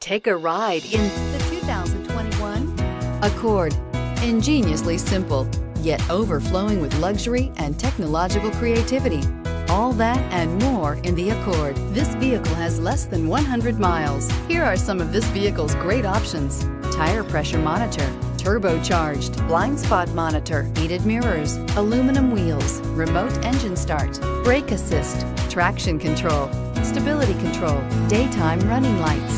Take a ride in the 2021 Accord. Ingeniously simple, yet overflowing with luxury and technological creativity. All that and more in the Accord. This vehicle has less than 100 miles. Here are some of this vehicle's great options. Tire pressure monitor, turbocharged, blind spot monitor, heated mirrors, aluminum wheels, remote engine start, brake assist, traction control, stability control, daytime running lights.